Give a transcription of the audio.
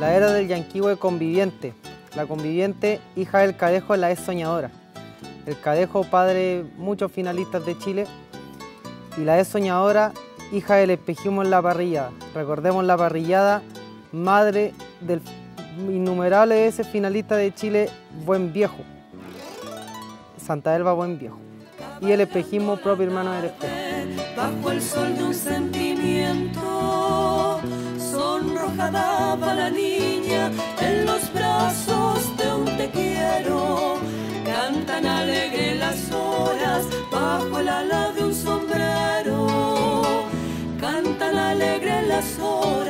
La era del Yanquihue conviviente. La conviviente, hija del Cadejo, la es soñadora. El Cadejo, padre muchos finalistas de Chile. Y la es soñadora, hija del espejismo en la parrillada. Recordemos la parrillada, madre del innumerable veces finalista de Chile, Buen Viejo. Santa Elba Buen Viejo. Y el espejismo propio hermano del espejo. Bajo el sol de un sentimiento, va la niña en los brazos de un te quiero. Cantan alegre las horas bajo el ala de un sombrero. Cantan alegre las horas